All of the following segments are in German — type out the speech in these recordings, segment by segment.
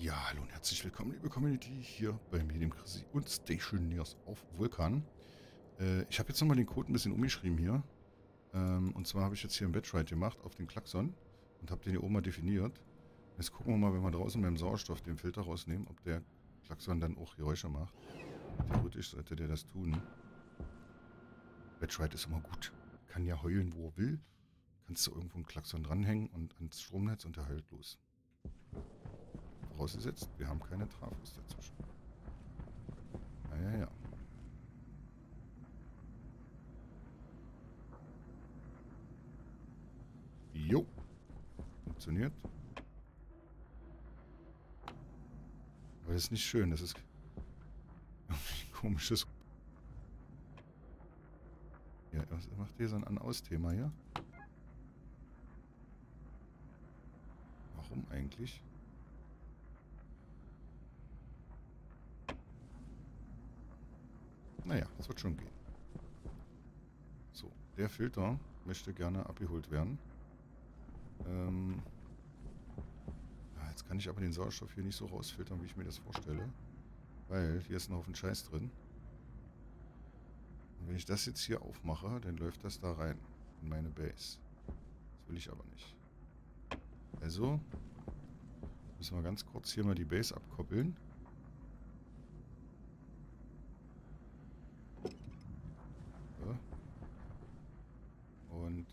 Ja, hallo und herzlich willkommen, liebe Community, hier bei mir, dem Chrissy und Stationers auf Vulkan. Äh, ich habe jetzt nochmal den Code ein bisschen umgeschrieben hier. Ähm, und zwar habe ich jetzt hier einen Batchride gemacht auf den Klaxon und habe den hier oben mal definiert. Jetzt gucken wir mal, wenn wir draußen beim Sauerstoff den Filter rausnehmen, ob der Klaxon dann auch Geräusche macht. Theoretisch sollte der das tun. Batchride ist immer gut. Kann ja heulen, wo er will. Kannst du irgendwo einen Klaxon dranhängen und ans Stromnetz und der heult los. Vorausgesetzt, wir haben keine Trafos dazwischen. Ja, ja, ja. Jo. Funktioniert. Aber das ist nicht schön. Das ist komisches. Ja, was macht hier so ein An-Aus-Thema hier? Warum eigentlich? Naja, das wird schon gehen. So, der Filter möchte gerne abgeholt werden. Ähm ja, jetzt kann ich aber den Sauerstoff hier nicht so rausfiltern, wie ich mir das vorstelle. Weil hier ist ein Haufen Scheiß drin. Und wenn ich das jetzt hier aufmache, dann läuft das da rein. In meine Base. Das will ich aber nicht. Also müssen wir ganz kurz hier mal die Base abkoppeln.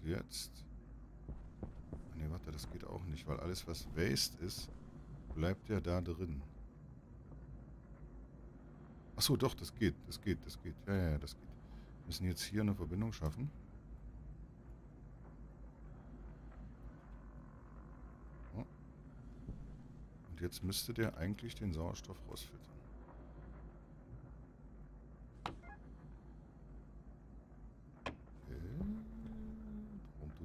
Jetzt... Ne, warte, das geht auch nicht, weil alles, was Waste ist, bleibt ja da drin. Achso, doch, das geht, das geht, das geht. Ja, ja, ja, das geht. Wir müssen jetzt hier eine Verbindung schaffen. Und jetzt müsste der eigentlich den Sauerstoff rausfiltern.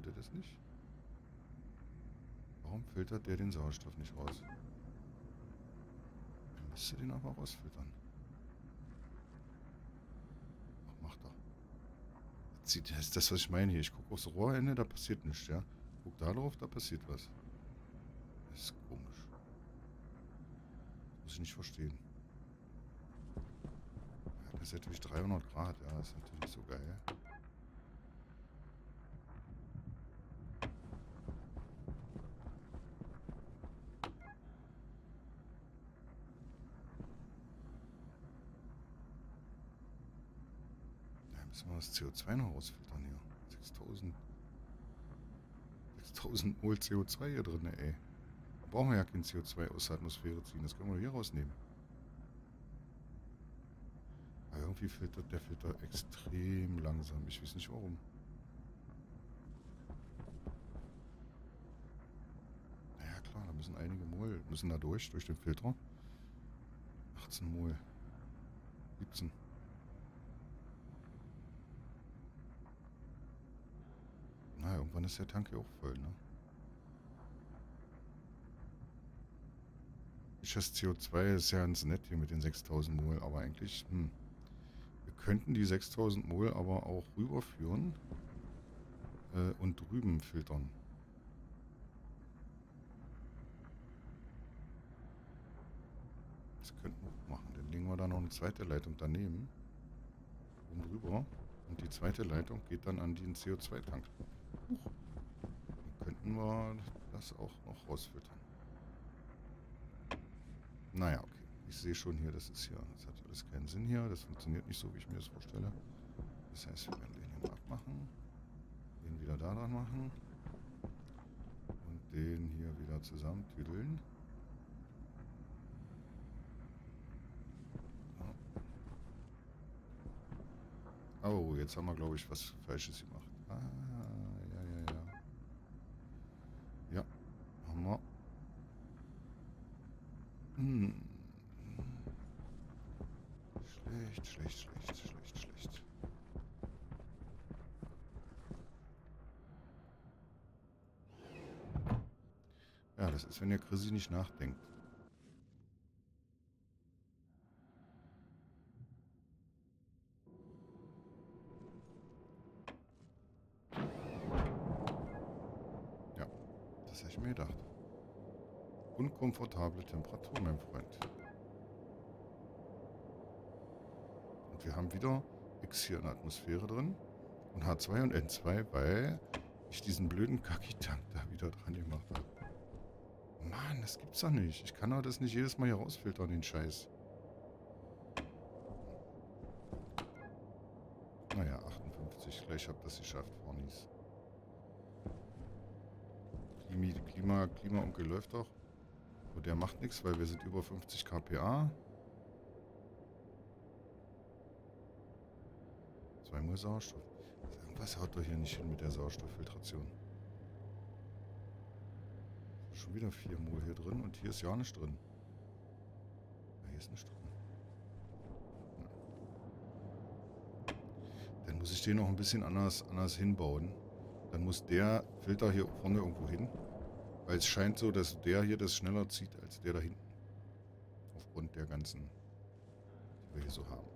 tut er das nicht? Warum filtert der den Sauerstoff nicht raus? Er müsste den aber rausfiltern. Ach, macht er. Das ist das, was ich meine hier. Ich gucke aufs Rohrende, da passiert nichts, ja. Guck da drauf, da passiert was. Das ist komisch. Das muss ich nicht verstehen. Das ist natürlich 300 Grad, ja, das ist natürlich so geil wir das CO2 noch rausfiltern hier. 6000. 6000 Mol CO2 hier drin, ey. Da brauchen wir ja kein CO2 aus der Atmosphäre ziehen. Das können wir hier rausnehmen. Aber irgendwie filtert der Filter extrem langsam. Ich weiß nicht warum. Naja klar, da müssen einige Mol müssen da durch, durch den Filter. 18 Mol. 17. Na, irgendwann ist der Tank hier auch voll, ne? Das CO2 ist ja ganz nett hier mit den 6000 Mol, aber eigentlich, hm. Wir könnten die 6000 Mol aber auch rüberführen äh, und drüben filtern. Das könnten wir machen. Dann legen wir da noch eine zweite Leitung daneben. Oben drüber. Und die zweite Leitung geht dann an den CO2-Tank. Dann könnten wir das auch noch rausfüttern. Naja, okay. Ich sehe schon hier, das ist hier, das hat alles keinen Sinn hier. Das funktioniert nicht so, wie ich mir das vorstelle. Das heißt, wir werden den hier abmachen. Den wieder da dran machen. Und den hier wieder zusammentüdeln. Oh, jetzt haben wir, glaube ich, was Falsches gemacht. Ah, ja, ja, ja. Ja, wir. Hm. Schlecht, schlecht, schlecht, schlecht, schlecht. Ja, das ist, wenn der Chrissy nicht nachdenkt. Unkomfortable Temperatur, mein Freund. Und wir haben wieder X hier in der Atmosphäre drin. Und H2 und N2, weil ich diesen blöden Kaki-Tank da wieder dran gemacht habe. Mann, das gibt's doch nicht. Ich kann doch das nicht jedes Mal hier rausfiltern, den Scheiß. Naja, 58. Gleich habt das geschafft, Fornis. Klima, Klima, Klimaonkel läuft doch. Und der macht nichts, weil wir sind über 50 kPa. Zweimal Sauerstoff. Irgendwas haut doch hier nicht hin mit der Sauerstofffiltration. Schon wieder 4 Mol hier drin und hier ist ja nicht drin. Ja, hier ist nicht drin. Dann muss ich den noch ein bisschen anders, anders hinbauen. Dann muss der Filter hier vorne irgendwo hin. Weil es scheint so, dass der hier das schneller zieht als der da hinten. Aufgrund der ganzen, die wir hier so haben.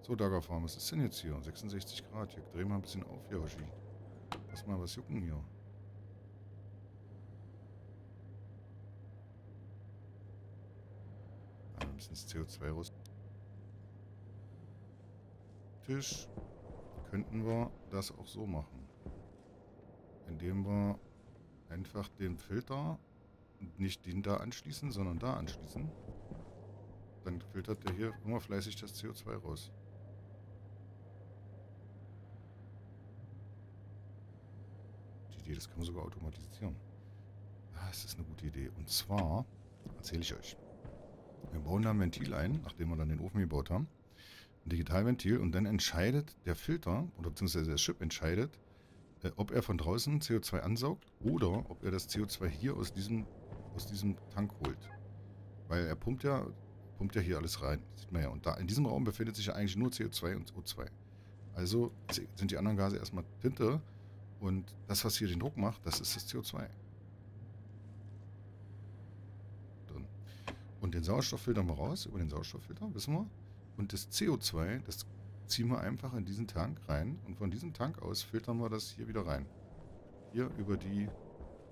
So, Daga Farm, was ist denn jetzt hier? 66 Grad. Hier, dreh mal ein bisschen auf, Yoshi. Lass mal was jucken hier. Ah, ein bisschen das CO2 raus. Tisch könnten wir das auch so machen. Indem wir einfach den Filter nicht den da anschließen, sondern da anschließen. Dann filtert der hier immer fleißig das CO2 raus. Die Idee, das kann man sogar automatisieren. Ah, das ist eine gute Idee. Und zwar, erzähle ich euch. Wir bauen da ein Ventil ein, nachdem wir dann den Ofen gebaut haben. Ein Digitalventil und dann entscheidet der Filter, oder beziehungsweise der Chip entscheidet, äh, ob er von draußen CO2 ansaugt oder ob er das CO2 hier aus diesem, aus diesem Tank holt. Weil er pumpt ja, pumpt ja hier alles rein. Sieht man ja. Und da in diesem Raum befindet sich ja eigentlich nur CO2 und O2. Also sind die anderen Gase erstmal Tinte und das, was hier den Druck macht, das ist das CO2. Drin. Und den Sauerstoff filtern wir raus, über den Sauerstofffilter, wissen wir. Und das CO2, das ziehen wir einfach in diesen Tank rein und von diesem Tank aus filtern wir das hier wieder rein. Hier über die,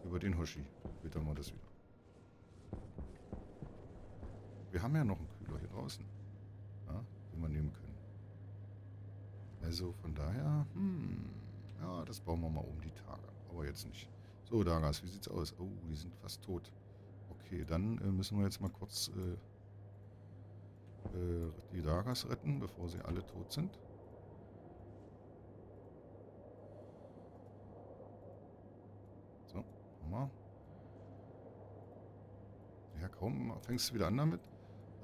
über den Hoshi filtern wir das wieder. Wir haben ja noch einen Kühler hier draußen, ja, den wir nehmen können. Also von daher, hm, ja, das bauen wir mal um die Tage, aber jetzt nicht. So, Dagas, wie sieht's aus? Oh, die sind fast tot. Okay, dann äh, müssen wir jetzt mal kurz äh, äh, die Dagas retten, bevor sie alle tot sind. So, nochmal. Ja, kaum fängst du wieder an damit.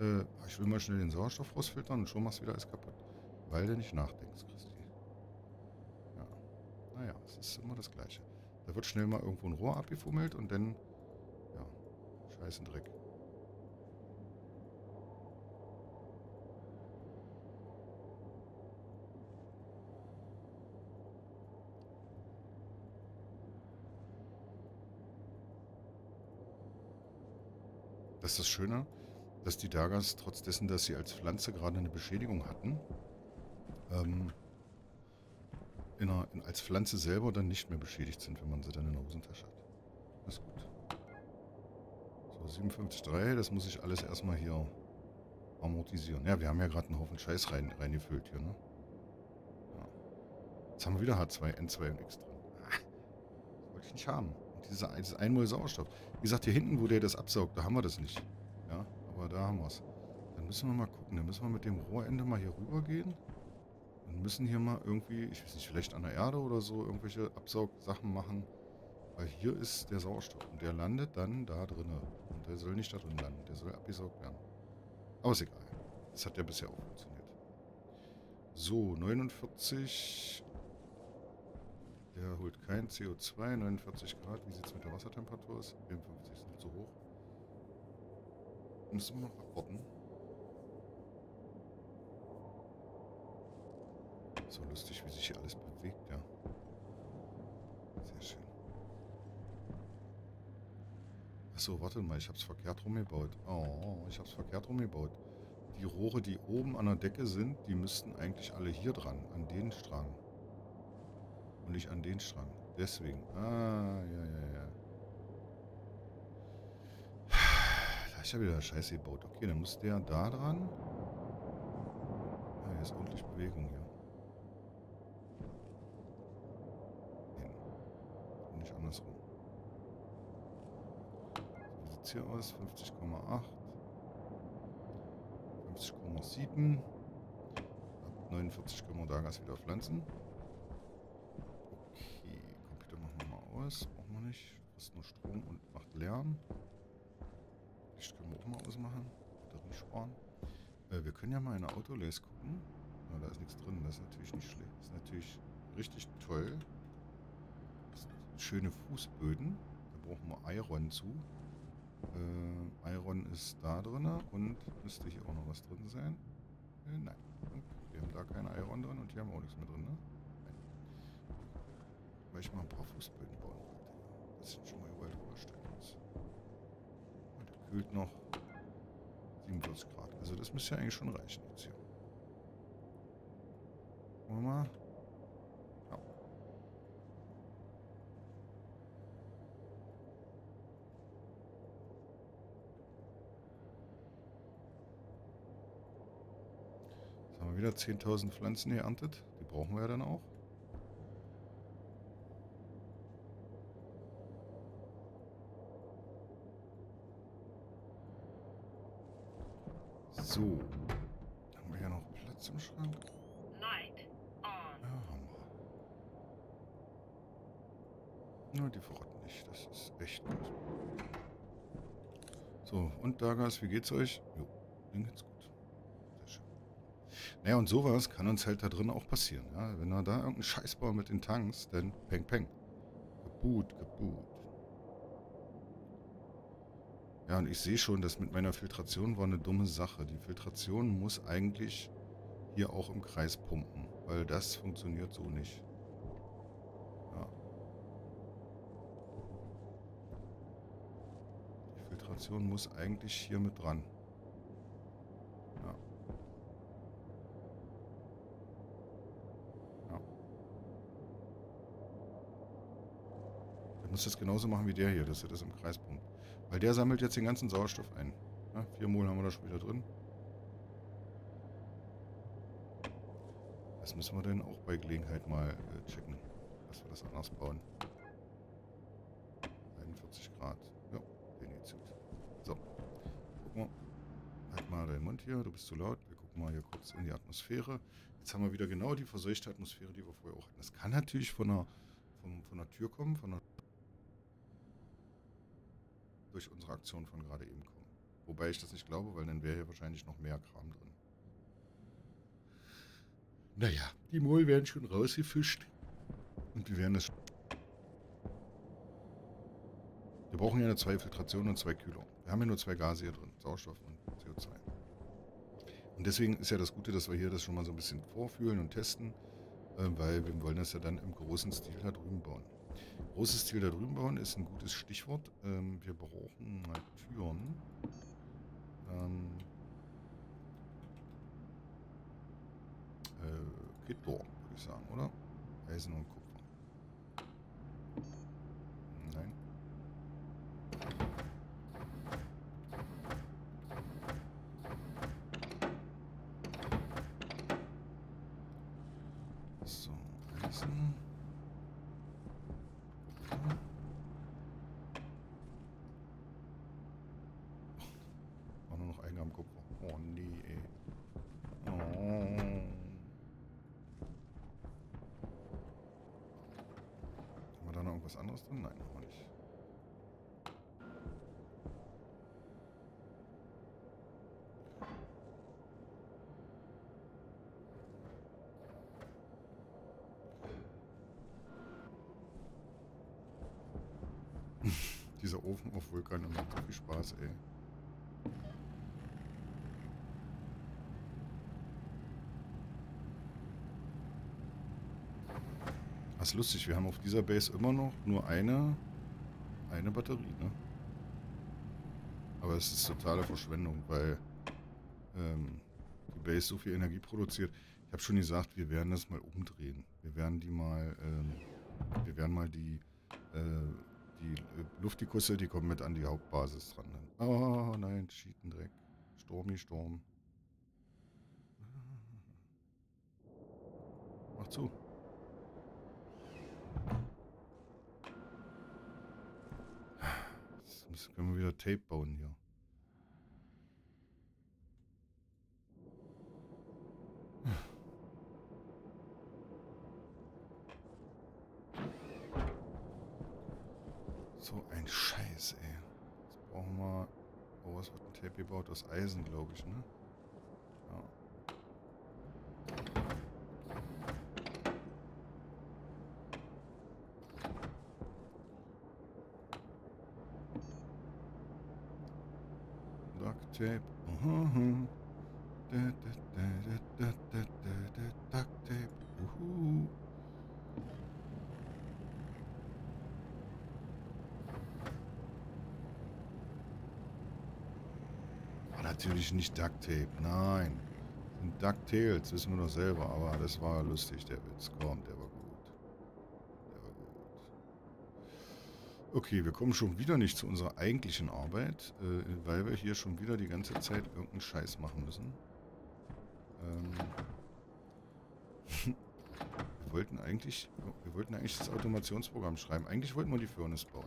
Äh, ich will mal schnell den Sauerstoff rausfiltern und schon machst du wieder alles kaputt. Weil du nicht nachdenkst, Christi. Ja. Naja, es ist immer das Gleiche. Da wird schnell mal irgendwo ein Rohr abgefummelt und dann, ja, scheißen Dreck. Das ist das Schöne, dass die Dagas, trotz dessen, dass sie als Pflanze gerade eine Beschädigung hatten, ähm, in einer, in, als Pflanze selber dann nicht mehr beschädigt sind, wenn man sie dann in der Hosentasche hat. Das ist gut. So, 57,3, das muss ich alles erstmal hier amortisieren. Ja, wir haben ja gerade einen Haufen Scheiß rein, reingefüllt hier, ne? Ja. Jetzt haben wir wieder H2, N2 und X drin. Ah, das wollte ich nicht haben. Diese, dieses Einmal Sauerstoff. Wie gesagt, hier hinten, wo der das absaugt, da haben wir das nicht. Ja, aber da haben wir es. Dann müssen wir mal gucken. Dann müssen wir mit dem Rohrende mal hier rüber gehen. Und müssen hier mal irgendwie, ich weiß nicht, vielleicht an der Erde oder so, irgendwelche Absaugsachen machen. Weil hier ist der Sauerstoff. Und der landet dann da drinnen. Und der soll nicht da drin landen. Der soll abgesaugt werden. Aber ist egal. Das hat ja bisher auch funktioniert. So, 49 der holt kein CO2, 49 Grad. Wie sieht es mit der Wassertemperatur aus? 54 ist zu hoch. Müssen wir noch abwarten. So lustig, wie sich hier alles bewegt, ja. Sehr schön. Achso, warte mal, ich hab's verkehrt rumgebaut. Oh, ich hab's verkehrt rumgebaut. Die Rohre, die oben an der Decke sind, die müssten eigentlich alle hier dran, an den Strang. Und nicht an den Strang. Deswegen. Ah, ja, ja, ja. ich habe wieder Scheiße gebaut. Okay, dann muss der da dran. Ja, hier ist ordentlich Bewegung hier. Hin. Nicht andersrum. So, sieht es hier aus? 50,8. 50,7. Ab 49 können wir da Gas wieder pflanzen. Okay, Computer machen aus. Brauchen wir nicht. Frisst nur Strom und macht Lärm. Licht können wir auch mal ausmachen. Batterie sparen. Äh, wir können ja mal in eine Autolace gucken. Ja, da ist nichts drin. Das ist natürlich nicht schlecht. Das ist natürlich richtig toll. Das sind schöne Fußböden. Da brauchen wir Iron zu. Äh, Iron ist da drin und müsste hier auch noch was drin sein. Äh, nein. Wir haben da kein Iron drin und hier haben wir auch nichts mehr drin, ne? Weil ich mal ein paar Fußböden bauen wollte. Das sind schon mal überall drüber. Und kühlt noch 47 Grad. Also das müsste ja eigentlich schon reichen jetzt hier. Gucken wir mal. Ja. Jetzt haben wir wieder 10.000 Pflanzen geerntet. Die brauchen wir ja dann auch. So. Haben wir hier noch Platz im Schrank? Light on. Ja, haben wir. Na, die verrotten nicht. Das ist echt gut. So, und Dagas, wie geht's euch? Jo, denen geht's gut. Sehr schön. Naja, und sowas kann uns halt da drin auch passieren. Ja? Wenn wir da irgendeinen Scheiß bauen mit den Tanks, dann peng, peng. Geboot, geboot. Ja, und ich sehe schon, das mit meiner Filtration war eine dumme Sache. Die Filtration muss eigentlich hier auch im Kreis pumpen, weil das funktioniert so nicht. Ja. Die Filtration muss eigentlich hier mit dran. Ja. Ja. Der muss das genauso machen wie der hier, dass er das im Kreis pumpt. Weil der sammelt jetzt den ganzen Sauerstoff ein. Ja, vier Mol haben wir da schon wieder drin. Das müssen wir dann auch bei Gelegenheit mal äh, checken, dass wir das anders bauen. 41 Grad. Ja, den geht's gut. So. Guck mal. Halt mal deinen Mund hier, du bist zu laut. Wir gucken mal hier kurz in die Atmosphäre. Jetzt haben wir wieder genau die verseuchte Atmosphäre, die wir vorher auch hatten. Das kann natürlich von einer, von, von einer Tür kommen, von einer durch unsere Aktion von gerade eben kommen. Wobei ich das nicht glaube, weil dann wäre hier wahrscheinlich noch mehr Kram drin. Naja, die Mol werden schon rausgefischt. Und wir werden das... Wir brauchen ja eine zwei Filtration und zwei Kühlung. Wir haben ja nur zwei Gase hier drin. Sauerstoff und CO2. Und deswegen ist ja das Gute, dass wir hier das schon mal so ein bisschen vorfühlen und testen. Äh, weil wir wollen das ja dann im großen Stil da drüben bauen. Großes Stil da drüben bauen ist ein gutes Stichwort. Ähm, wir brauchen mal Türen. Ähm, äh, Gitter, würde ich sagen, oder? Eisen und Kupfer. Nein. So, Eisen. Kupfer. War nur noch Eingaben Kupfer. Oh nee, ey. Oh. Irgendwas anderes drin? Nein, wir nicht. Dieser Ofen auf Vulkan macht so viel Spaß, ey. Ist lustig, wir haben auf dieser Base immer noch nur eine, eine Batterie, ne? Aber es ist totale Verschwendung, weil ähm, die Base so viel Energie produziert. Ich habe schon gesagt, wir werden das mal umdrehen. Wir werden die mal, ähm, wir werden mal die, äh, die äh, Luftikusse, die kommen mit an die Hauptbasis dran. Oh nein. ein Schietendreck. Stormi, Sturm. Mach zu. Jetzt können wir wieder Tape bauen hier. So ein Scheiß, ey. Jetzt brauchen wir... Oh, was wird ein Tape gebaut? Aus Eisen, glaube ich, ne? Ja. Duct Tape. Mhm. Da, da, da, Duct Tape. Uhu. Ah, Natürlich nicht Duct Tape, nein. DuckTales, wissen wir doch selber, aber das war lustig, der Witz. Komm, der war gut. Der war gut. Okay, wir kommen schon wieder nicht zu unserer eigentlichen Arbeit, äh, weil wir hier schon wieder die ganze Zeit irgendeinen Scheiß machen müssen. Ähm wir wollten eigentlich, wir wollten eigentlich das Automationsprogramm schreiben. Eigentlich wollten wir die Furnace bauen.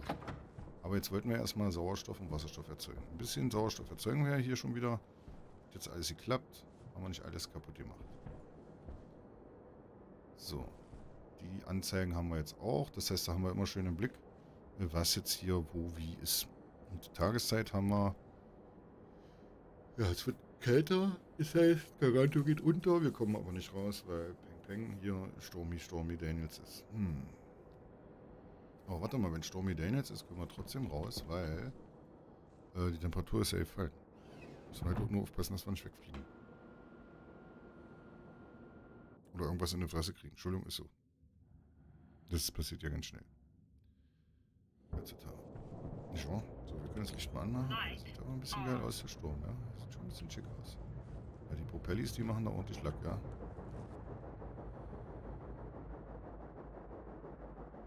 Aber jetzt wollten wir erstmal Sauerstoff und Wasserstoff erzeugen. Ein bisschen Sauerstoff erzeugen wir ja hier schon wieder. Hat jetzt alles geklappt. Haben wir nicht alles kaputt gemacht. So. Die Anzeigen haben wir jetzt auch. Das heißt, da haben wir immer schön im Blick, was jetzt hier wo wie ist. Und die Tageszeit haben wir... Ja, es wird kälter. Das heißt, Garanto geht unter. Wir kommen aber nicht raus, weil Peng Peng hier Stormy Stormy Daniels ist. Hm. Aber warte mal, wenn Stormy Daniels ist, können wir trotzdem raus, weil äh, die Temperatur ist ja gefallen. Müssen halt auch nur aufpassen, dass wir nicht wegfliegen. Oder irgendwas in die Fresse kriegen. Entschuldigung, ist so. Das passiert ja ganz schnell. Heutzutage. Nicht wahr? So, wir können das Licht mal anmachen. Das sieht aber ein bisschen geil aus, der Sturm, ja. Sieht schon ein bisschen schick aus. Ja, die Propellis, die machen da ordentlich Lack, ja.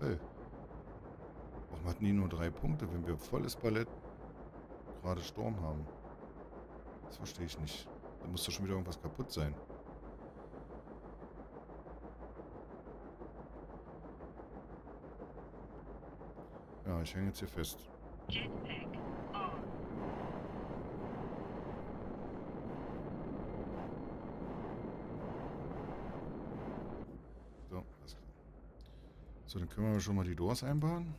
Hey. Warum hatten die nur drei Punkte, wenn wir volles Ballett gerade Sturm haben? Das verstehe ich nicht. Da muss doch schon wieder irgendwas kaputt sein. Ich hänge jetzt hier fest. So, alles klar. So, dann können wir schon mal die Doors einbauen.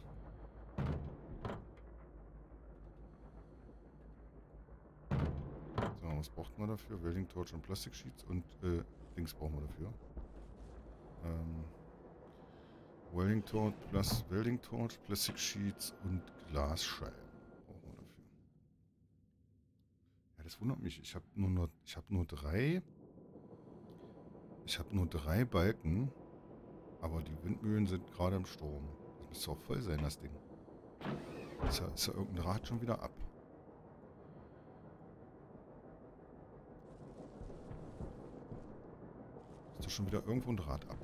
So, was braucht man dafür? Welding Torch und Plastic Sheets und äh, Dings brauchen wir dafür. Ähm, Welding Torch plus Welding Torch, Plastic Sheets und Glasscheiben brauchen wir dafür. Ja, das wundert mich. Ich habe nur, nur, ich habe nur drei. Ich habe nur drei Balken. Aber die Windmühlen sind gerade im Sturm. Das müsste auch voll sein, das Ding. Ist ja, ist ja irgendein Rad schon wieder ab. Ist da schon wieder irgendwo ein Rad ab.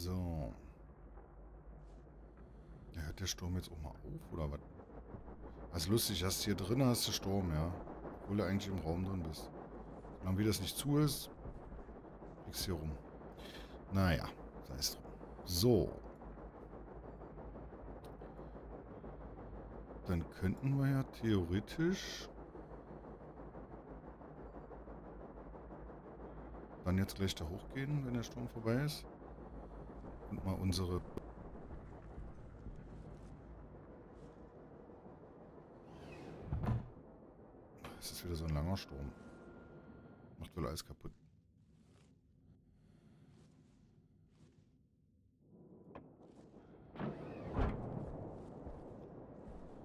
So. Ja, hört der Sturm jetzt auch mal auf, oder was? Was lustig, hast hier drin hast du Sturm, ja. Obwohl du eigentlich im Raum drin bist. Solange wie das nicht zu ist, fliegst hier rum. Naja, sei es drum. So. Dann könnten wir ja theoretisch dann jetzt gleich da hochgehen, wenn der Sturm vorbei ist. Und mal unsere... Es ist wieder so ein langer Sturm. Macht wohl alles kaputt.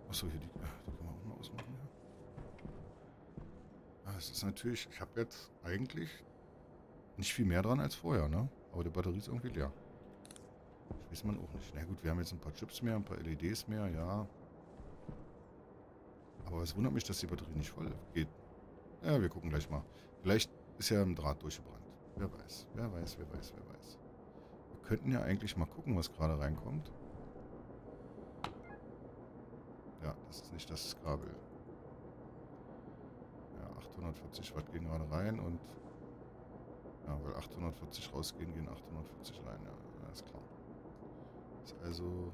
Achso, hier die, äh, die können wir auch mal ausmachen. Ja. Ah, es ist natürlich, ich habe jetzt eigentlich nicht viel mehr dran als vorher, ne? Aber die Batterie ist irgendwie leer. Weiß man auch nicht. Na gut, wir haben jetzt ein paar Chips mehr, ein paar LEDs mehr, ja. Aber es wundert mich, dass die Batterie nicht voll geht. Ja, wir gucken gleich mal. Vielleicht ist ja ein Draht durchgebrannt. Wer weiß, wer weiß, wer weiß, wer weiß. Wir könnten ja eigentlich mal gucken, was gerade reinkommt. Ja, das ist nicht das Kabel. Ja, 840 Watt gehen gerade rein und... Ja, weil 840 rausgehen, gehen 840 rein. Ja, ist klar. Ist also...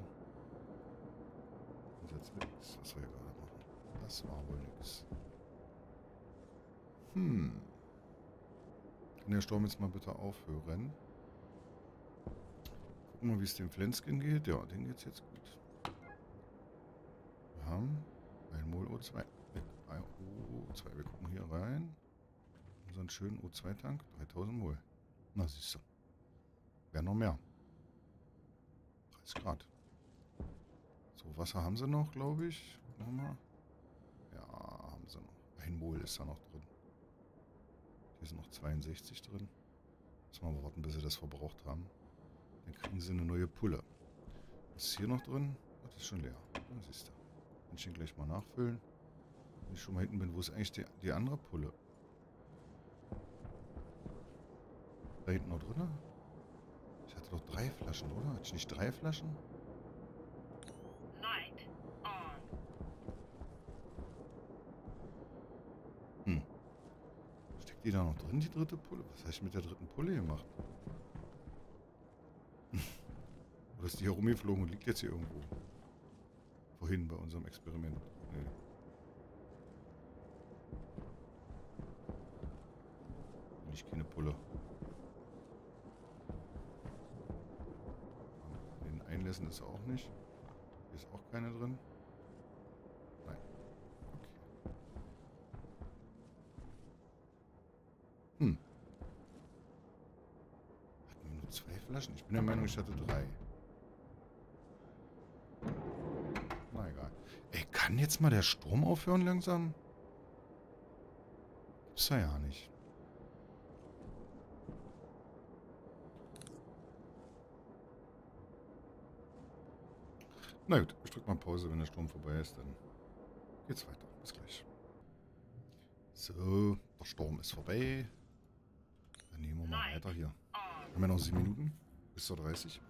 Und jetzt nichts, was wir gerade machen. Das war wohl nix. Hm. Kann der Sturm jetzt mal bitte aufhören? Gucken wir, wie es dem Flenskin geht. Ja, den geht's jetzt gut. Wir haben ein Mol O2. O2. Wir gucken hier rein. Unseren schönen O2-Tank. 3000 Mol. Na, siehst du. Wäre noch mehr. 30 Grad. So, Wasser haben sie noch, glaube ich. Nochmal. Ja, haben sie noch. Ein Mol ist da noch drin. Hier sind noch 62 drin. Wir mal warten, bis sie das verbraucht haben. Dann kriegen sie eine neue Pulle. Was ist hier noch drin? Das ist schon leer. Ja, siehst du. Kann ich den gleich mal nachfüllen. Wenn ich schon mal hinten bin, wo ist eigentlich die, die andere Pulle? Da hinten noch drin? Doch drei Flaschen, oder? Ich nicht drei Flaschen? Light on. Hm. Steckt die da noch drin, die dritte Pulle? Was habe ich mit der dritten Pulle gemacht? Oder ist die hier rumgeflogen und liegt jetzt hier irgendwo? Vorhin bei unserem Experiment. Nee. Nicht keine Pulle. Einlässen ist auch nicht. Hier ist auch keine drin. Nein. Okay. Hm. Hatten wir nur zwei Flaschen? Ich bin der Meinung, ich hatte drei. Na egal. Ey, kann jetzt mal der Strom aufhören langsam? Gibt's ja ja nicht. Na gut, ich drück mal Pause, wenn der Strom vorbei ist, dann geht's weiter. Bis gleich. So, der Sturm ist vorbei. Dann nehmen wir mal weiter hier. Haben wir noch 7 Minuten? Bis zur 30?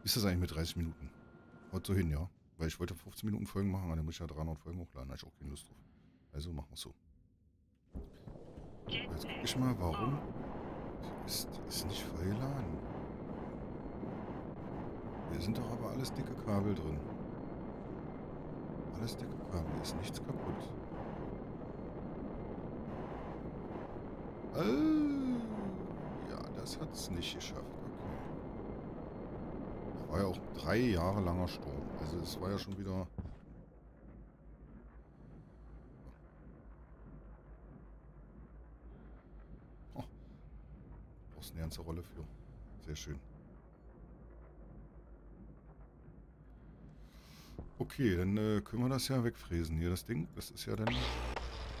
Wie ist das eigentlich mit 30 Minuten? Haut so hin, ja? Weil ich wollte 15 Minuten Folgen machen, aber dann muss ich ja 300 Folgen hochladen. Da habe ich auch keine Lust drauf. Also machen wir so. Jetzt gucke ich mal, warum ist, ist nicht voll geladen. Hier sind doch aber alles dicke Kabel drin. Alles Kabel, hier ist nichts kaputt. Äh, ja, das hat es nicht geschafft. Okay. War ja auch drei Jahre langer Sturm. Also es war ja schon wieder... Oh. Brauchst eine ganze Rolle für. Sehr schön. Okay, dann äh, können wir das ja wegfräsen hier, das Ding. Das ist ja dann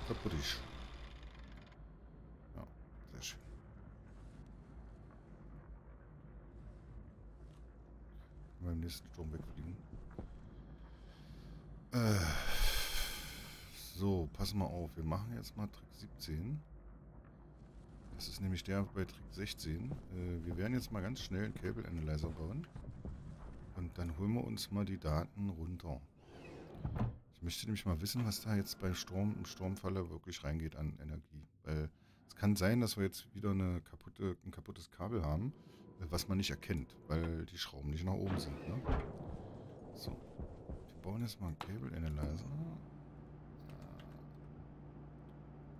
kaputtig. Ja, sehr schön. Können wir im nächsten Sturm wegfliegen. Äh, so, pass mal auf. Wir machen jetzt mal Trick 17. Das ist nämlich der bei Trick 16. Äh, wir werden jetzt mal ganz schnell einen Cable Analyzer bauen. Und dann holen wir uns mal die Daten runter. Ich möchte nämlich mal wissen, was da jetzt bei Sturm, im Sturmfalle wirklich reingeht an Energie. Weil es kann sein, dass wir jetzt wieder eine kaputte, ein kaputtes Kabel haben, äh, was man nicht erkennt, weil die Schrauben nicht nach oben sind. Ne? So. Wir bauen jetzt mal einen Cable Analyzer.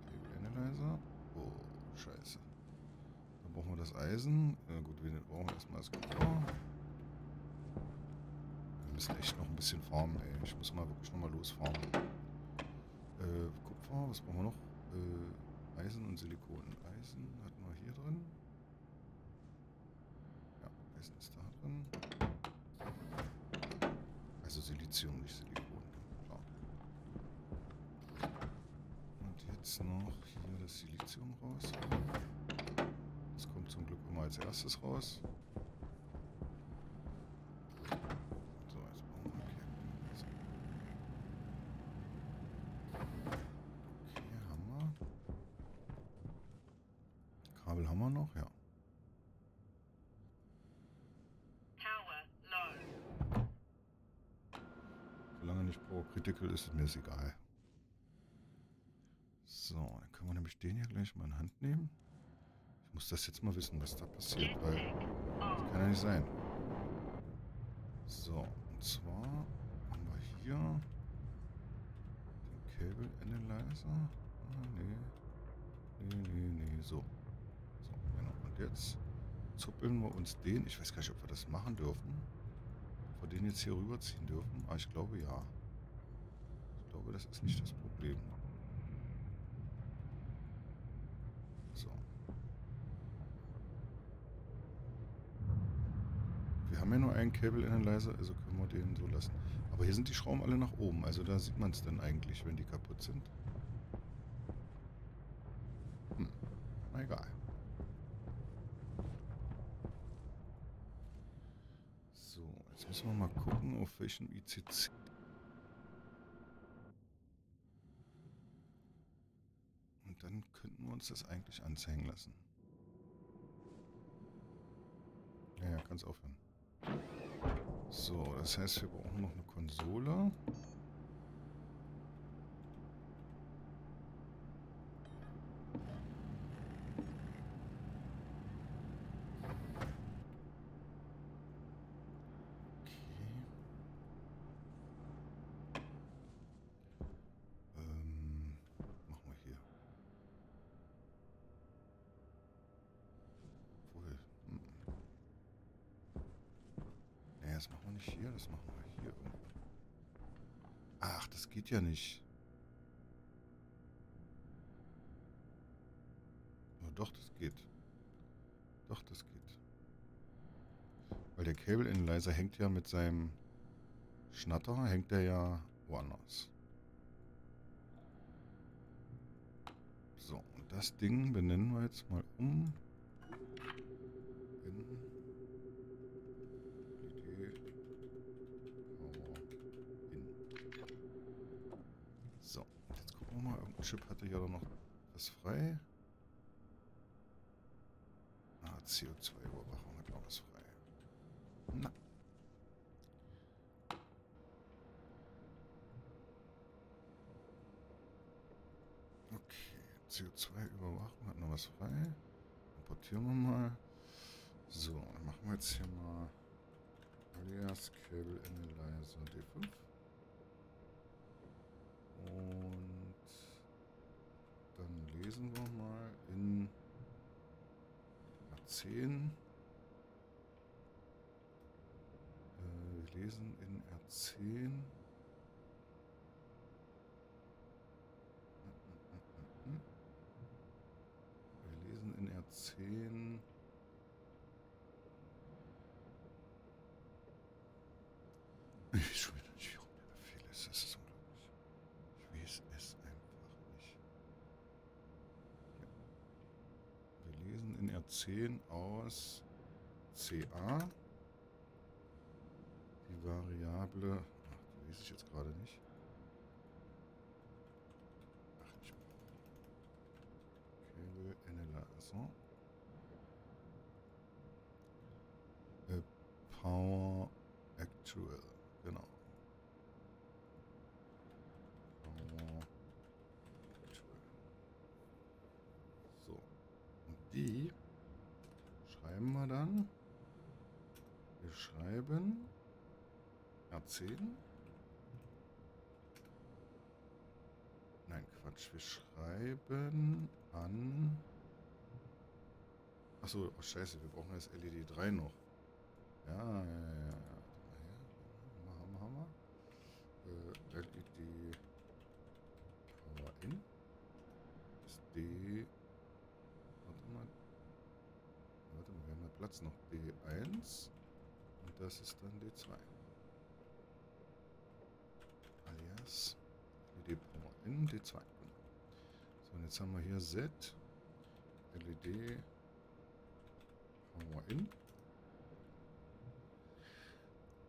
Cable Analyzer. Oh, scheiße. Dann brauchen wir das Eisen. Äh, gut, wir brauchen erstmal das Kupfer müssen echt noch ein bisschen farmen, ey. Ich muss mal wirklich nochmal losfarmen. Äh, Kupfer, was brauchen wir noch? Äh, Eisen und Silikon. Eisen hatten wir hier drin. Ja, Eisen ist da drin. Also Silizium, nicht Silikon. Klar. Und jetzt noch hier das Silizium raus. Das kommt zum Glück immer als erstes raus. Ist, ist mir es egal. So, dann können wir nämlich den hier gleich mal in Hand nehmen. Ich muss das jetzt mal wissen, was da passiert, weil das kann ja nicht sein. So, und zwar haben wir hier den Cable Analyzer. Ah, nee. Nee, nee, nee, so. So, genau. Und jetzt zuppeln wir uns den. Ich weiß gar nicht, ob wir das machen dürfen. Ob wir den jetzt hier rüberziehen dürfen. Aber ich glaube ja. Glaube, das ist nicht das Problem. So. Wir haben ja nur einen Cable Analyzer, also können wir den so lassen. Aber hier sind die Schrauben alle nach oben, also da sieht man es dann eigentlich, wenn die kaputt sind. Hm, egal. So, jetzt müssen wir mal gucken, auf welchem ICC. Und dann könnten wir uns das eigentlich anzeigen lassen. Ja, ja, kann's aufhören. So, das heißt, wir brauchen noch eine Konsole. Okay. Ähm, machen wir hier. Obwohl, hm. Nee, das machen wir nicht hier, das machen wir hier. Ach, das geht ja nicht. Oh, doch, das geht. Doch, das geht. Weil der Cable Analyzer hängt ja mit seinem Schnatter, hängt der ja woanders. So, und das Ding benennen wir jetzt mal um. In LED Power in. So, jetzt gucken wir mal. Irgendein Chip hatte ja da noch was frei. Ah, CO2-Überwachung hat noch was frei. Na. Okay, CO2-Überwachung hat noch was frei. Importieren wir mal. So, dann machen wir jetzt hier mal alias Cable Analyzer D5. Und lesen wir mal in R10. Äh, wir lesen in R10. 10 aus CA. Die Variable, ach, die lese ich jetzt gerade nicht. Ach, nicht mehr. Cable Analyzer. Äh, Power R10. Nein, Quatsch. Wir schreiben an. Achso, oh Scheiße, wir brauchen jetzt LED 3 noch. Ja, ja, ja, ja. Wir, haben wir. Äh, LED Power in. Ist D. Warte mal. Warte mal, wir haben ja Platz noch D1. Und das ist dann D2. Alias LED Power in D2. Genau. So, und jetzt haben wir hier Set, LED, Power In.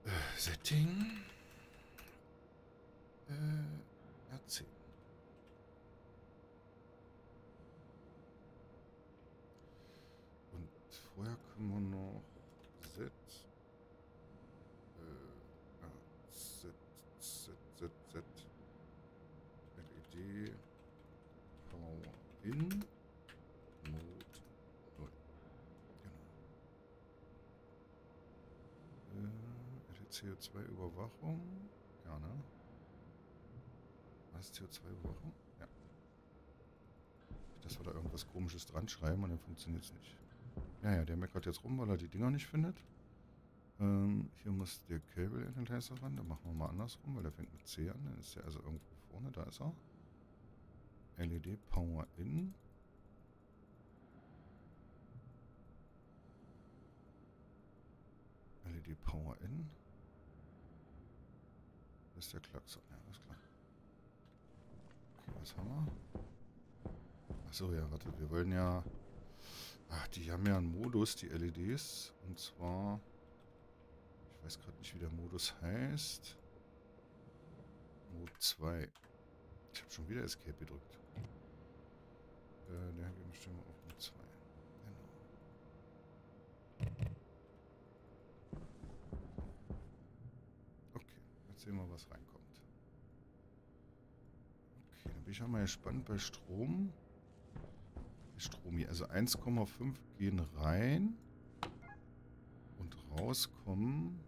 Äh, Setting. Äh, R10. Und vorher können wir noch Z. Äh, ja, Z, Z, Z, Z. LED. Power in. Mode 0. Genau. Äh, CO2-Überwachung. Ja, ne? Was? CO2-Überwachung? Ja. Dass wir da irgendwas komisches dran schreiben und dann funktioniert es nicht. Ja, ja, der meckert jetzt rum, weil er die Dinger nicht findet. Ähm, hier muss der Cable Analyzer ran. Da machen wir mal andersrum, weil der fängt mit C an. Dann ist der also irgendwo vorne. Da ist er. LED Power In. LED Power In. Ist der Klaxon. Ja, alles klar. Okay, was haben wir? Achso, ja, warte. Wir wollen ja... Ach, die haben ja einen Modus, die LEDs. Und zwar... Ich weiß gerade nicht, wie der Modus heißt. Mode 2. Ich habe schon wieder Escape gedrückt. Äh, der wir bestimmen auf Mode 2. Genau. Okay, sehen wir, was reinkommt. Okay, dann bin ich ja mal gespannt bei Strom. Strom hier, also 1,5 gehen rein. Und rauskommen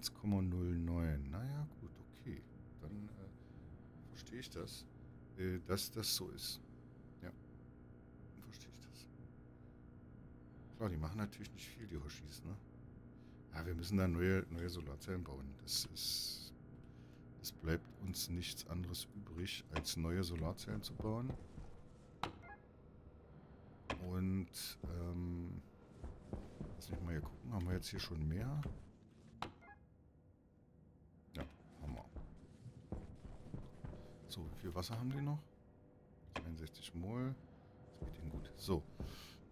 1,09. Naja, gut, okay. Dann äh, verstehe ich das, äh, dass das so ist. Ja, dann verstehe ich das. Klar, die machen natürlich nicht viel, die Hoshis, ne? Ja, wir müssen da neue, neue Solarzellen bauen. Das ist. Es bleibt uns nichts anderes übrig, als neue Solarzellen zu bauen. Und, ähm. Lass mich mal hier gucken. Haben wir jetzt hier schon mehr? Ja, haben wir. So, wie viel Wasser haben die noch? 62 Mol. Das geht ihnen gut. So.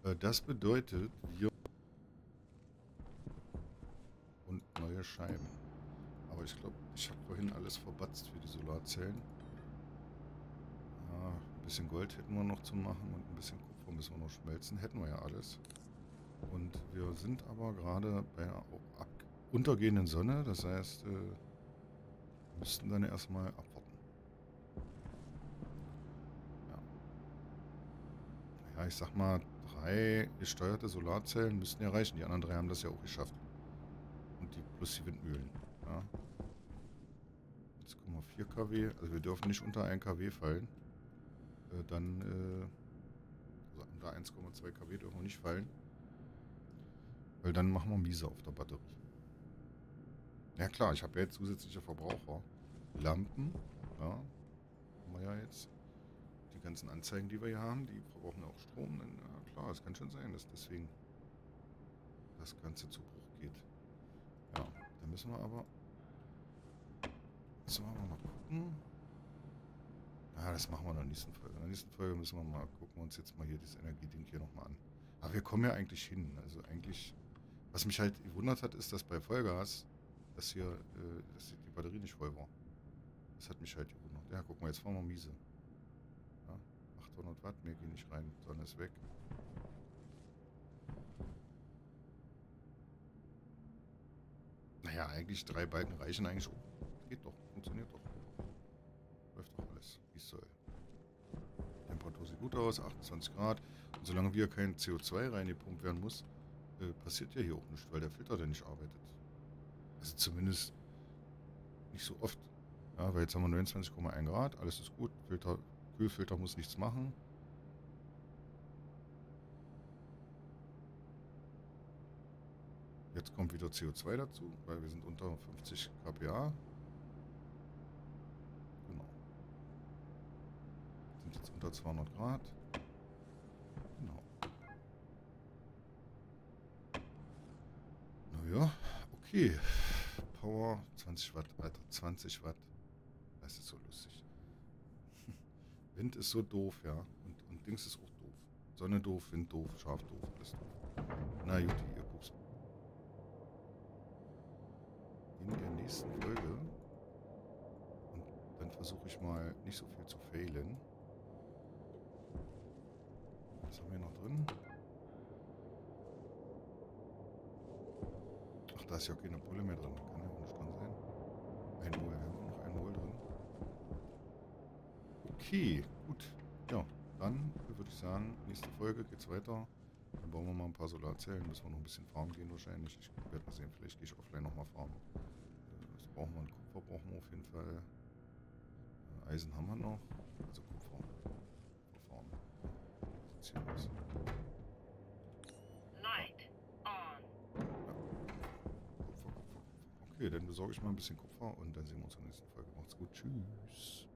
Äh, das bedeutet, wir. Und neue Scheiben. Aber ich glaube, ich habe vorhin alles verbatzt für die Solarzellen. Ja, ein bisschen Gold hätten wir noch zu machen und ein bisschen Kupfer müssen wir noch schmelzen. Hätten wir ja alles. Und wir sind aber gerade bei ab untergehenden Sonne. Das heißt, äh, müssten dann erstmal abwarten. Ja. Naja, ich sag mal, drei gesteuerte Solarzellen müssten ja reichen. Die anderen drei haben das ja auch geschafft. Die plus die Windmühlen. Ja. 1,4 kW. Also wir dürfen nicht unter 1 kW fallen. Äh, dann, äh, also unter 1,2 kW dürfen wir nicht fallen. Weil dann machen wir miese auf der Batterie. Ja klar, ich habe ja jetzt zusätzliche Verbraucher. Lampen, ja, haben wir ja jetzt. Die ganzen Anzeigen, die wir hier haben, die verbrauchen auch Strom. Ja klar, es kann schon sein, dass deswegen das Ganze zu Bruch geht. Müssen wir aber... Müssen wir mal gucken. Ja, das machen wir in der nächsten Folge. In der nächsten Folge müssen wir mal gucken uns jetzt mal hier das Energieding hier nochmal an. Aber wir kommen ja eigentlich hin. Also eigentlich... Was mich halt gewundert hat, ist, dass bei Vollgas, dass hier, äh, dass die Batterie nicht voll war. Das hat mich halt gewundert. Ja, guck mal, jetzt fahren wir miese. Ja, 800 Watt, mehr gehen nicht rein. Sonne ist weg. Naja, eigentlich drei Balken reichen eigentlich auch. Geht doch, funktioniert doch. Läuft doch alles, wie es soll. Temperatur sieht gut aus, 28 Grad. Und solange hier kein CO2 reingepumpt werden muss, äh, passiert ja hier auch nichts, weil der Filter dann nicht arbeitet. Also zumindest nicht so oft. Ja, weil jetzt haben wir 29,1 Grad, alles ist gut. Filter, Kühlfilter muss nichts machen. Jetzt kommt wieder CO2 dazu, weil wir sind unter 50 kPa. Genau. Sind jetzt unter 200 Grad. Genau. Naja, okay. Power 20 Watt, Alter, 20 Watt. Das ist so lustig. Wind ist so doof, ja. Und, und Dings ist auch doof. Sonne doof, Wind doof, Schaf doof, alles doof. Na gut, In der nächsten Folge. Und dann versuche ich mal nicht so viel zu failen. Was haben wir noch drin? Ach, da ist ja keine Pulle mehr drin. Kann ja auch nicht dran sein. Ein Wohl, wir haben noch ein Wohl drin. Okay, gut. Ja, dann würde ich sagen, nächste Folge geht's weiter. Dann bauen wir mal ein paar Solarzellen. Müssen wir noch ein bisschen farmen gehen wahrscheinlich. Ich werde mal sehen, vielleicht gehe ich offline nochmal farmen. Brauchen wir? Kupfer brauchen wir auf jeden Fall. Äh, Eisen haben wir noch. Also Kupfer. Kupfer sieht's hier aus? Light on. Kupfer, Kupfer, Kupfer. Okay, dann besorge ich mal ein bisschen Kupfer und dann sehen wir uns in der nächsten Folge. Macht's gut. Tschüss.